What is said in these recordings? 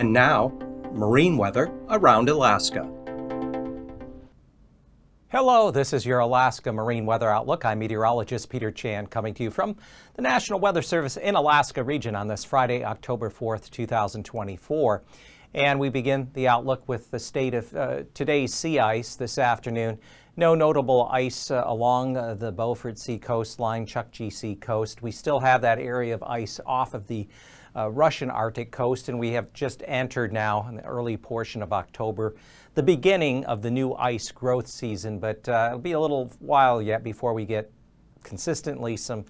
And now, marine weather around Alaska. Hello, this is your Alaska Marine Weather Outlook. I'm meteorologist Peter Chan coming to you from the National Weather Service in Alaska region on this Friday, October 4th, 2024. And we begin the outlook with the state of uh, today's sea ice this afternoon. No notable ice uh, along uh, the Beaufort Sea coastline, Chukchi Sea coast. We still have that area of ice off of the uh, Russian Arctic coast, and we have just entered now in the early portion of October the beginning of the new ice growth season, but uh, it'll be a little while yet before we get consistently some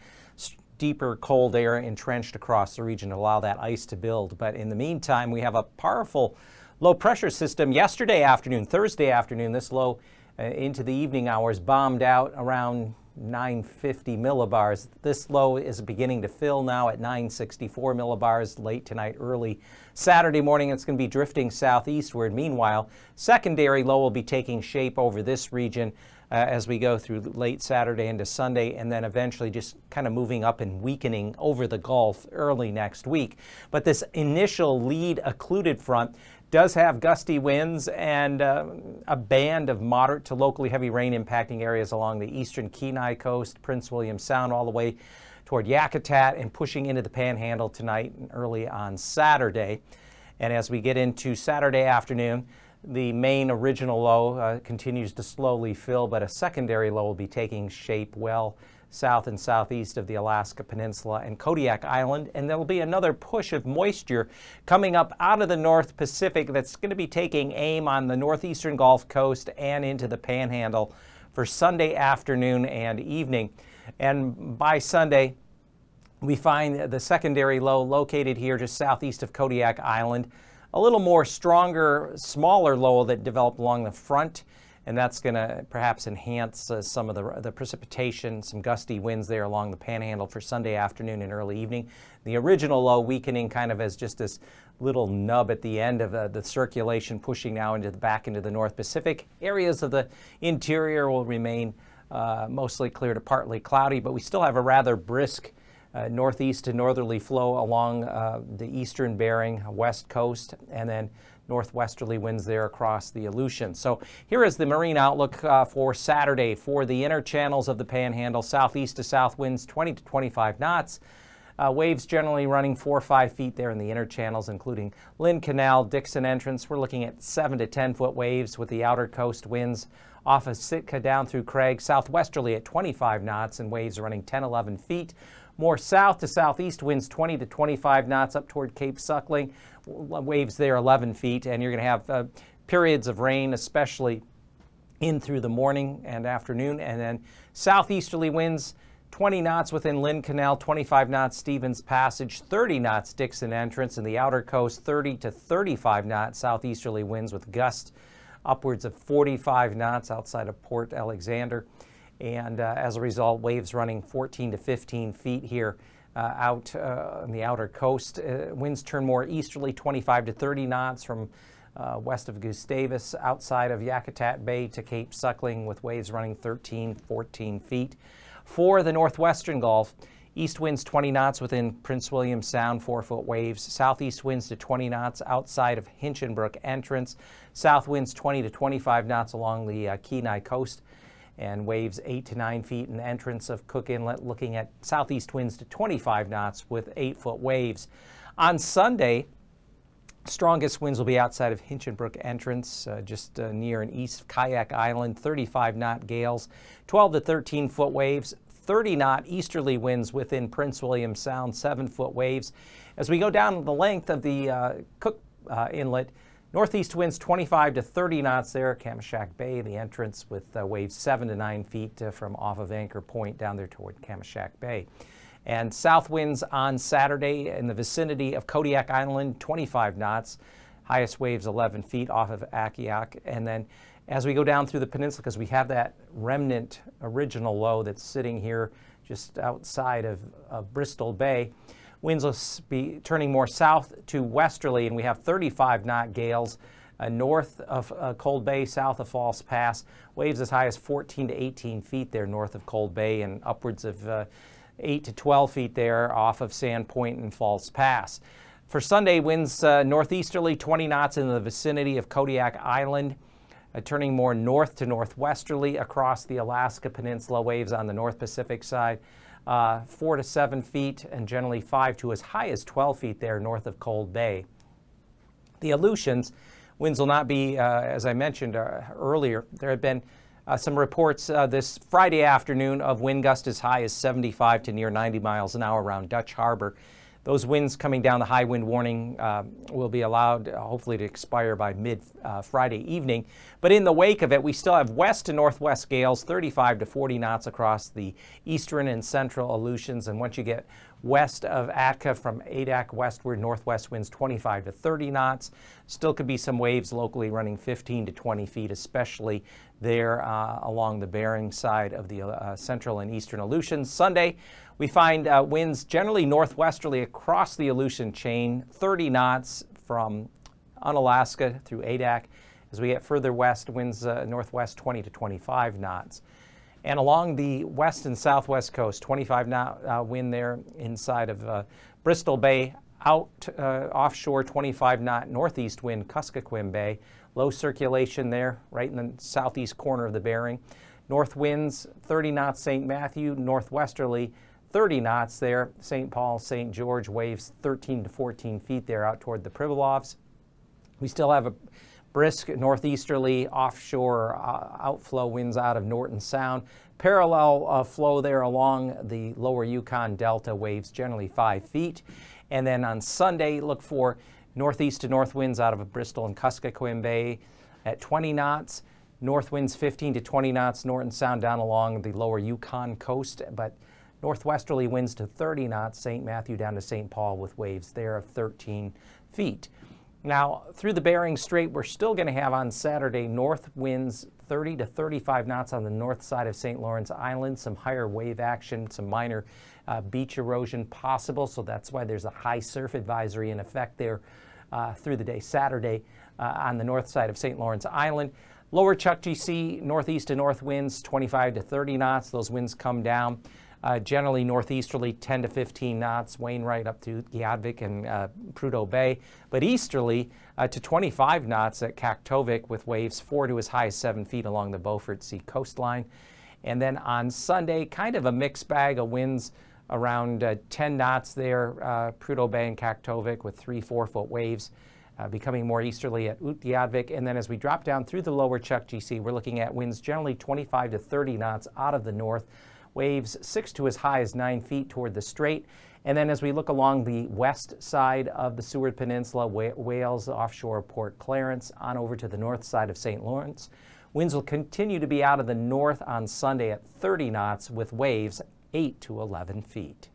deeper cold air entrenched across the region to allow that ice to build. But in the meantime, we have a powerful low pressure system yesterday afternoon, Thursday afternoon, this low uh, into the evening hours bombed out around 950 millibars. This low is beginning to fill now at 964 millibars late tonight, early Saturday morning. It's going to be drifting southeastward. Meanwhile, secondary low will be taking shape over this region as we go through late Saturday into Sunday, and then eventually just kind of moving up and weakening over the Gulf early next week. But this initial lead occluded front does have gusty winds and uh, a band of moderate to locally heavy rain impacting areas along the eastern Kenai coast, Prince William Sound, all the way toward Yakutat and pushing into the panhandle tonight and early on Saturday. And as we get into Saturday afternoon, the main original low uh, continues to slowly fill, but a secondary low will be taking shape well south and southeast of the Alaska Peninsula and Kodiak Island. And there'll be another push of moisture coming up out of the North Pacific that's going to be taking aim on the northeastern Gulf Coast and into the Panhandle for Sunday afternoon and evening. And by Sunday, we find the secondary low located here just southeast of Kodiak Island. A little more stronger, smaller low that developed along the front and that's going to perhaps enhance uh, some of the, the precipitation, some gusty winds there along the panhandle for Sunday afternoon and early evening. The original low weakening kind of as just this little nub at the end of uh, the circulation pushing now into the back into the North Pacific. Areas of the interior will remain uh, mostly clear to partly cloudy, but we still have a rather brisk uh, northeast to northerly flow along uh, the eastern Bering west coast, and then northwesterly winds there across the Aleutian. So here is the marine outlook uh, for Saturday for the inner channels of the Panhandle. Southeast to south winds 20 to 25 knots. Uh, waves generally running four or five feet there in the inner channels, including Lynn Canal, Dixon Entrance. We're looking at seven to 10 foot waves with the outer coast winds off of Sitka down through Craig, southwesterly at 25 knots and waves running 10, 11 feet. More south to southeast winds 20 to 25 knots up toward Cape Suckling. Waves there 11 feet, and you're going to have uh, periods of rain, especially in through the morning and afternoon. And then southeasterly winds 20 knots within Lynn Canal, 25 knots Stephens Passage, 30 knots Dixon Entrance, and the outer coast 30 to 35 knots southeasterly winds with gusts upwards of 45 knots outside of Port Alexander and uh, as a result, waves running 14 to 15 feet here uh, out uh, on the outer coast. Uh, winds turn more easterly, 25 to 30 knots from uh, west of Gustavus, outside of Yakutat Bay to Cape Suckling, with waves running 13, 14 feet. For the northwestern Gulf, East winds 20 knots within Prince William Sound, four foot waves. Southeast winds to 20 knots outside of Hinchinbrook entrance. South winds 20 to 25 knots along the uh, Kenai coast and waves 8 to 9 feet in the entrance of Cook Inlet, looking at southeast winds to 25 knots with 8 foot waves. On Sunday, strongest winds will be outside of Hinchinbrook entrance, uh, just uh, near and east Kayak Island, 35 knot gales, 12 to 13 foot waves. 30 knot easterly winds within Prince William Sound, 7 foot waves. As we go down the length of the uh, Cook uh, Inlet, Northeast winds 25 to 30 knots there Kamishak Bay, the entrance with uh, waves 7 to 9 feet uh, from off of Anchor Point down there toward Kamishak Bay. And south winds on Saturday in the vicinity of Kodiak Island, 25 knots. Highest waves 11 feet off of Akhiok. And then as we go down through the peninsula, because we have that remnant original low that's sitting here just outside of, of Bristol Bay, Winds will be turning more south to westerly, and we have 35 knot gales uh, north of uh, Cold Bay, south of False Pass. Waves as high as 14 to 18 feet there north of Cold Bay, and upwards of uh, 8 to 12 feet there off of Sand Point and False Pass. For Sunday, winds uh, northeasterly 20 knots in the vicinity of Kodiak Island, uh, turning more north to northwesterly across the Alaska Peninsula. Waves on the North Pacific side, uh, 4 to 7 feet, and generally 5 to as high as 12 feet there north of Cold Bay. The Aleutians, winds will not be, uh, as I mentioned uh, earlier, there have been uh, some reports uh, this Friday afternoon of wind gusts as high as 75 to near 90 miles an hour around Dutch Harbor. Those winds coming down the high wind warning uh, will be allowed, uh, hopefully, to expire by mid uh, Friday evening. But in the wake of it, we still have west to northwest gales, 35 to 40 knots across the eastern and central Aleutians. And once you get west of Atka from Adak westward, northwest winds 25 to 30 knots. Still could be some waves locally running 15 to 20 feet, especially there uh, along the Bering side of the uh, central and eastern Aleutians. Sunday, we find uh, winds generally northwesterly across the Aleutian chain, 30 knots from Unalaska through Adak. As we get further west, winds uh, northwest 20 to 25 knots. And along the west and southwest coast, 25 knot uh, wind there inside of uh, Bristol Bay, out uh, offshore 25 knot northeast wind, Kuskokwim Bay. Low circulation there, right in the southeast corner of the Bering. North winds 30 knots St. Matthew, northwesterly 30 knots there. St. Paul, St. George waves 13 to 14 feet there out toward the Pribilofs. We still have a brisk northeasterly offshore uh, outflow winds out of Norton Sound. Parallel uh, flow there along the lower Yukon Delta waves generally five feet. And then on Sunday, look for northeast to north winds out of Bristol and Kuskokwim Bay at 20 knots. North winds 15 to 20 knots, Norton Sound down along the lower Yukon coast, but Northwesterly winds to 30 knots, St. Matthew down to St. Paul with waves there of 13 feet. Now, through the Bering Strait, we're still going to have on Saturday north winds 30 to 35 knots on the north side of St. Lawrence Island, some higher wave action, some minor uh, beach erosion possible. So that's why there's a high surf advisory in effect there uh, through the day Saturday uh, on the north side of St. Lawrence Island. Lower Chukchi Sea, northeast to north winds 25 to 30 knots. Those winds come down. Uh, generally northeasterly 10 to 15 knots, Wainwright up to Utqiagvik and uh, Prudhoe Bay, but easterly uh, to 25 knots at Kaktovik with waves 4 to as high as 7 feet along the Beaufort Sea coastline. And then on Sunday, kind of a mixed bag of winds around uh, 10 knots there, uh, Prudhoe Bay and Kaktovik with 3 4 foot waves. Uh, becoming more easterly at Utqiagvik. And then as we drop down through the lower Chukchi Sea, we're looking at winds generally 25 to 30 knots out of the north waves 6 to as high as 9 feet toward the strait. And then as we look along the west side of the Seward Peninsula, Wales offshore Port Clarence, on over to the north side of St. Lawrence, winds will continue to be out of the north on Sunday at 30 knots with waves 8 to 11 feet.